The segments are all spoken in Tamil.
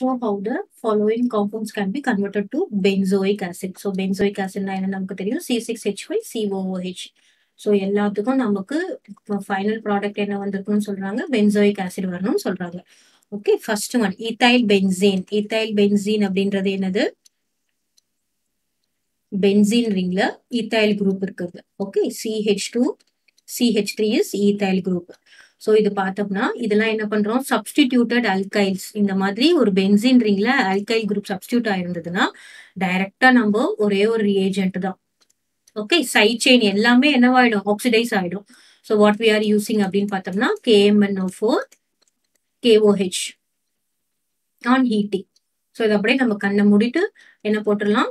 show how the following compounds can be converted to benzoic acid. So benzoic acid னா என்ன நமக்கு தெரியும். C6H5 COOH. ஸோ எல்லாத்துக்கும் நமக்கு ஃபைனல் ப்ராடக்ட் என்ன வந்திருக்குன்னு சொல்றாங்க. பென்சோயிக் ஆசிட் வரணும்னு சொல்றாங்க. Okay first one ethyl benzene ethyl benzene அப்படின்றது என்னது? பென்சீன் ரிங்ல இத்தைல் குரூப் இருக்குது. Okay CH two CH three is ethyl group so இது பார்த்தோம்னா இதெல்லாம் என்ன பண்றோம்? சப்ஸ்டிடியூட்டட் அல்கைல்ஸ் இந்த மாதிரி ஒரு பென்சின் ரிங்ல அல்கைல் குரூப் சப்ஸ்டியூட் ஆயிருந்ததுன்னா டைரக்டா நம்ம ஒரே ஒரு ரியேஜென்ட் தான். ஓகே சைட் செயின் எல்லாமே என்னவாயிடும்? ஆக்சிடைஸ் ஆயிடும். So what we are using அப்படின்னு பார்த்தோம்னா KMnO four KOH on heating so இது அப்படியே நம்ம கண்ணை மூடிட்டு என்ன போட்டுடலாம்?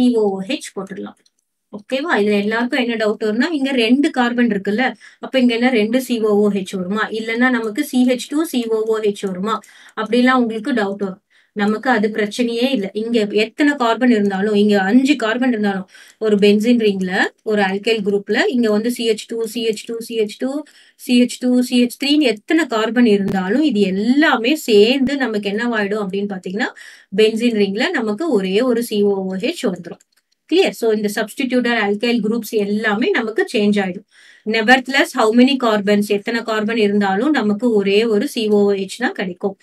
சிஓஹெச் போட்டுடலாம். ஓகேவா இதுல எல்லாருக்கும் என்ன டவுட் வரும்னா இங்க ரெண்டு கார்பன் இருக்குல்ல அப்ப இங்க என்ன ரெண்டு சிஓஓஹெச் வருமா? இல்லைன்னா நமக்கு சிஹெச் டூ சிஓஓஹெச் வருமா? அப்படிலாம் உங்களுக்கு டவுட் வரும். நமக்கு அது பிரச்சனையே இல்லை. இங்க எத்தனை கார்பன் இருந்தாலும் இங்க அஞ்சு கார்பன் இருந்தாலும் ஒரு பென்சின் ரிங்ல ஒரு அல்கைல் குரூப்ல இங்க வந்து CH two CH two CH two CH two CH த்ரீன்னு எத்தனை கார்பன் இருந்தாலும் இது எல்லாமே சேர்ந்து நமக்கு என்னவாயிடும் அப்படின்னு பாத்தீங்கன்னா பென்சின் ரிங்ல நமக்கு ஒரே ஒரு சிஓஓஹெச் வந்துடும் கிளியர் ஸோ இந்த சப்ஸ்டிடியூட்டர் அல்கைல் குரூப்ஸ் எல்லாமே நமக்கு சேஞ்ச் ஆயிடும். நெவர்த்லஸ் ஹவு மெனி கார்பன்ஸ் எத்தனை கார்பன் இருந்தாலும் நமக்கு ஒரே ஒரு சிஓஓஹெச் தான் கிடைக்கும்.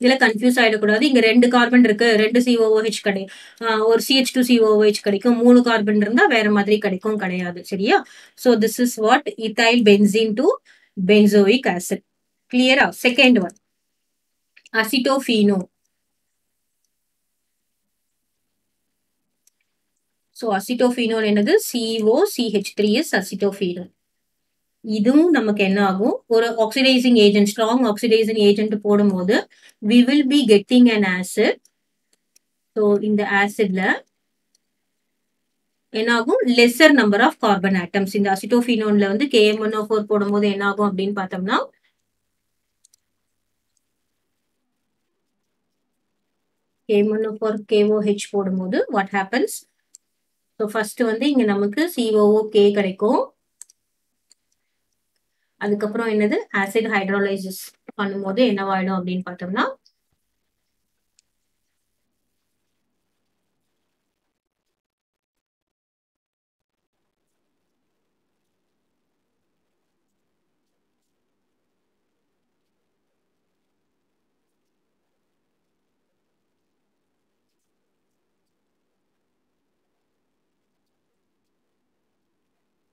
இதில் கன்ஃபியூஸ் ஆகிடக்கூடாது இங்கே ரெண்டு கார்பன் இருக்குது ரெண்டு சிஓஓஹெச் கிடைக்கும் ஒரு சிஹெச் டூ சிஓஓஹெச் கிடைக்கும். மூணு கார்பன் இருந்தால் வேற மாதிரி கிடைக்கும் கிடையாது. சரியா? So this is what ethyl benzene to benzoic acid கிளியரா second one acetophenone so acetophenol என்னது? CO CH three is acetophenone இதுவும் நமக்கு என்ன ஆகும்? ஒரு oxidising agent strong oxidising agent போடும்போது we will be getting an acid so இந்த ஆசிட்ல என்ன ஆகும்? நம்பர் ஆஃப் கார்பன் ஆட்டம்ஸ் இந்த அசிட்டோஃபினோன்ல வந்து கேஎம் ஒன் ஓ ஃபோர் போடும்போது என்ன ஆகும் அப்படின்னு பார்த்தோம்னா KM one O four KOH போடும்போது வாட் ஹேப்பன்ஸ் ஸோ ஃபர்ஸ்ட் வந்து இங்க நமக்கு சிஓஓ கே கிடைக்கும். அதுக்கப்புறம் என்னது ஆசிட் ஹைட்ரோலைசிஸ் பண்ணும்போது என்னவாயிடும் அப்படின்னு பார்த்தோம்னா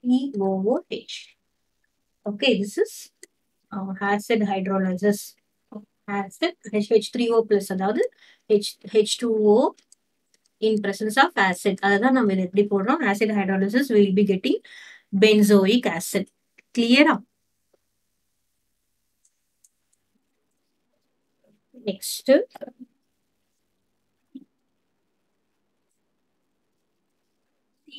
COOH. Okay, this is uh, acid hydrolysis. Acid H3O plus அதாவது H H2O in presence of acid. அதுதான் நம்ம இது எப்படி போடுறோம் acid hydrolysis will be getting benzoic acid. Clear up.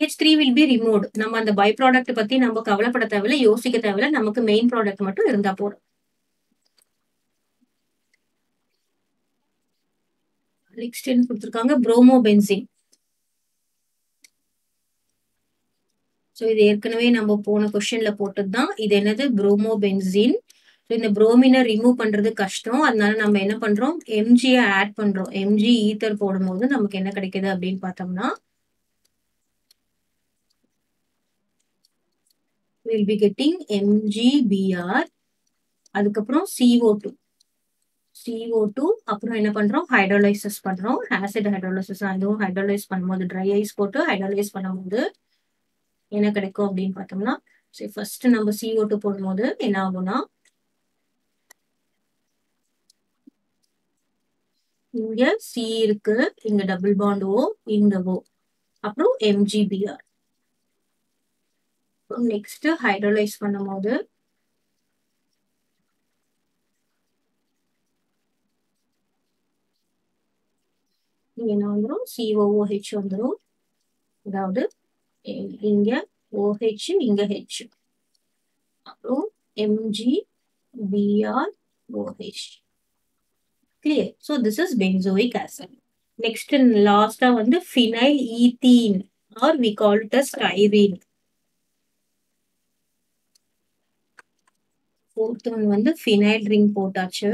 Next. Three will be remove நம்ம அந்த பை ப்ராடக்ட் பத்தி நம்ம கவலைப்பட தேவையில்ல யோசிக்க தேவையில்ல. நமக்கு மெயின் ப்ராடக்ட் மட்டும் இருந்தா போதும். நெக்ஸ்ட் என்ன கொடுத்துருக்காங்க? ப்ரோமோ பென்சின் ஸோ இது ஏற்கனவே நம்ம போன கொஸ்டின்ல போட்டது தான் இது என்னது? ப்ரோமோ பென்சின் ஸோ இந்த ப்ரோமினை ரிமூவ் பண்றது கஷ்டம். அதனால நம்ம என்ன பண்றோம்? எம்ஜியை ஆட் பண்றோம். எம்ஜி ஈத்தர் போடும்போது நமக்கு என்ன கிடைக்குது அப்படின்னு பார்த்தோம்னா வில் பி கெட்டிங் எம்ஜிபிஆர் அதுக்கப்புறம் சிஓ டூ சிஓ டூ அப்புறம் என்ன பண்றோம்? ஹைட்ரோலைசஸ் பண்றோம். ஆசிட் ஹைட்ரோலைசஸ் அதுவும் ஹைட்ரோலைஸ் பண்ணும்போது ட்ரை ஐஸ் போட்டு ஹைட்ரோலைஸ் பண்ணும்போது என்ன கிடைக்கும் அப்படின்னு பார்த்தோம்னா சரி ஃபர்ஸ்ட் நம்ம சிஓ டூ போடும்போது என்ன ஆகும்னா இங்க சி இருக்கு இங்க டபுள் பாண்ட் ஓ இந்த ஓ அப்புறம் எம்ஜிபிஆர் நெக்ஸ்ட் ஹைட்ரலைஸ் பண்ணும்போது போது என்ன வந்துடும் சிஓஓஹெச் வந்துடும் அதாவது இங்க ஓஹெச் இங்க ஹெச் அப்புறம் MG BR OH clear so this is benzoic acid next லாஸ்டா வந்து phenyl ethene or we call it styrene fourth one வந்து ஃபினைல் ரிங் போட்டாச்சு.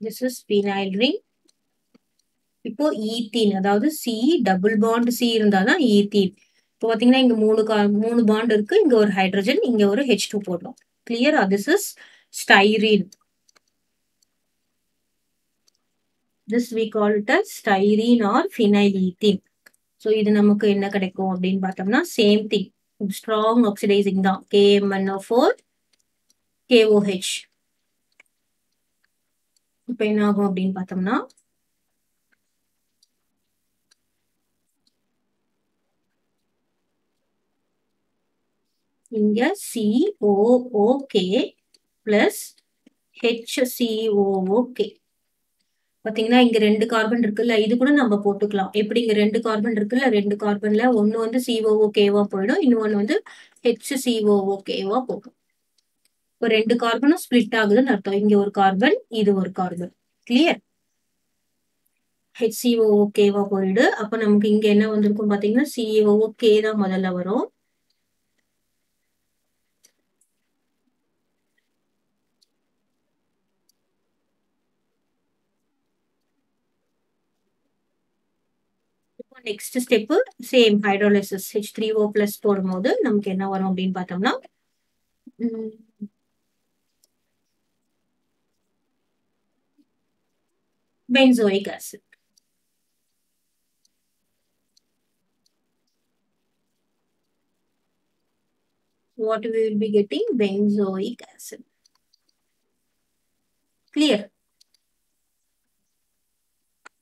திஸ் இஸ் ஃபினைல் ரிங் இப்போ ஈத்தீன் அதாவது சி டபுள் பாண்ட் சி இருந்தாதான் ஈத்தீன் இப்போ பார்த்தீங்கன்னா இங்க மூணு கா மூணு பாண்ட் இருக்கு. இங்க ஒரு ஹைட்ரஜன் இங்க ஒரு ஹெச் டூ போடுறோம் clear this is styrene this we call it as styrene or phenyl ethene so இது நமக்கு என்ன கிடைக்கும் அப்படின்னு பார்த்தோம்னா சேம் திங் ஸ்ட்ராங் ஆக்சிடைசிங் தான். கேஎம்என்ஓ ஃபோர் கேஓஹெச் இப்போ என்ன ஆகும் அப்படின்னு பார்த்தோம்னா இங்க சிஓஓகே பிளஸ் ஹெச்சிஓஓகே பாத்தீங்கன்னா இங்க ரெண்டு கார்பன் இருக்குல்ல இது கூட நம்ம போட்டுக்கலாம். எப்படி இங்க ரெண்டு கார்பன் இருக்குல்ல ரெண்டு கார்பன்ல ஒன்னு வந்து சிஓஓகேவா போயிடும் இன்னொன்னு வந்து ஹெச் சிஓ கேவா போகும். இப்போ ரெண்டு கார்பனும் ஸ்பிளிட் ஆகுதுன்னு அர்த்தம். இங்க ஒரு கார்பன் இது ஒரு கார்பன் கிளியர் ஹெச்சிஓஓகேவா போயிடு. அப்ப நமக்கு இங்க என்ன வந்திருக்கும் பாத்தீங்கன்னா சிஓஓகே தான் முதல்ல வரும். Next step same hydrolysis H three O plus போடும்போது நமக்கு என்ன வரும் அப்படின்னு பார்த்தோம்னா benzoic acid. What we will be getting benzoic acid. Clear?